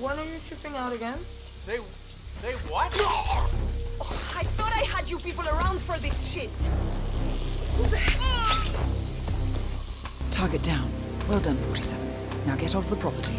When are you shipping out again? Say, say what? Oh, I thought I had you people around for this shit. Target down. Well done, 47. Now get off the property.